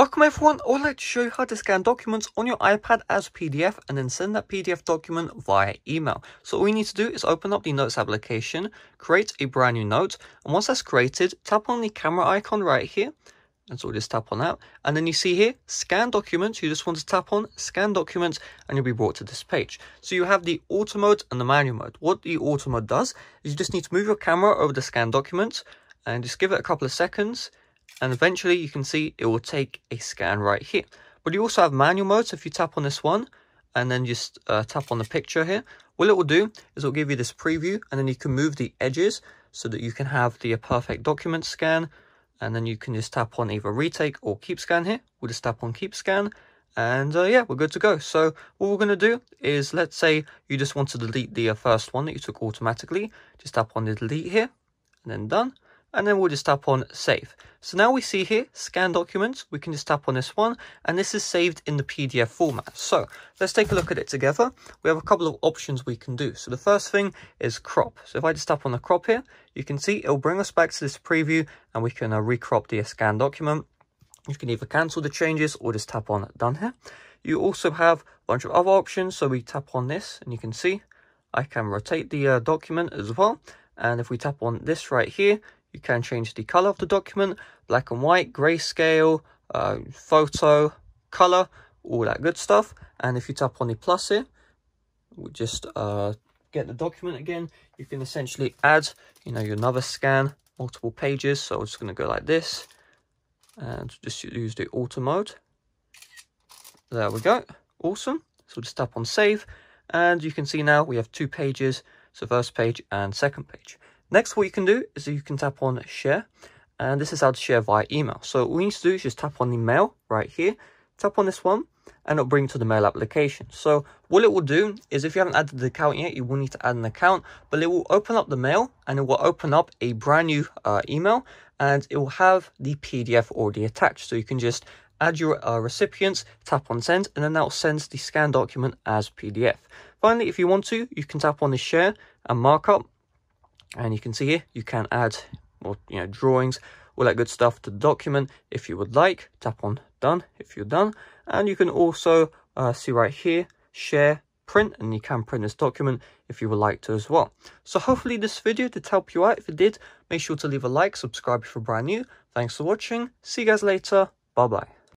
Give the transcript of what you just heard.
Welcome everyone, I would like to show you how to scan documents on your iPad as PDF and then send that PDF document via email. So all you need to do is open up the Notes application, create a brand new note, and once that's created, tap on the camera icon right here, and so we'll just tap on that, and then you see here, scan documents, you just want to tap on scan documents, and you'll be brought to this page. So you have the auto mode and the manual mode. What the auto mode does is you just need to move your camera over the scan document, and just give it a couple of seconds, and eventually you can see it will take a scan right here. But you also have manual mode, so if you tap on this one and then just uh, tap on the picture here, what it will do is it will give you this preview and then you can move the edges so that you can have the perfect document scan and then you can just tap on either retake or keep scan here. We'll just tap on keep scan and uh, yeah, we're good to go. So what we're going to do is let's say you just want to delete the uh, first one that you took automatically. Just tap on the delete here and then done and then we'll just tap on save. So now we see here, scan documents, we can just tap on this one, and this is saved in the PDF format. So let's take a look at it together. We have a couple of options we can do. So the first thing is crop. So if I just tap on the crop here, you can see it'll bring us back to this preview, and we can uh, recrop the scan document. You can either cancel the changes or just tap on done here. You also have a bunch of other options. So we tap on this, and you can see I can rotate the uh, document as well. And if we tap on this right here, you can change the color of the document, black and white, grayscale, uh, photo, color, all that good stuff. And if you tap on the plus here, we just uh, get the document again. You can essentially add, you know, your another scan, multiple pages. So I'm just going to go like this and just use the auto mode. There we go. Awesome. So just tap on save and you can see now we have two pages. So first page and second page. Next, what you can do is you can tap on share, and this is how to share via email. So all you need to do is just tap on the mail right here, tap on this one, and it'll bring to the mail application. So what it will do is if you haven't added the account yet, you will need to add an account, but it will open up the mail and it will open up a brand new uh, email and it will have the PDF already attached. So you can just add your uh, recipients, tap on send, and then that will send the scanned document as PDF. Finally, if you want to, you can tap on the share and markup and you can see here you can add more you know drawings all that good stuff to the document if you would like. Tap on done if you're done. And you can also uh, see right here share print and you can print this document if you would like to as well. So hopefully this video did help you out. If it did make sure to leave a like subscribe if you're brand new. Thanks for watching. See you guys later. Bye bye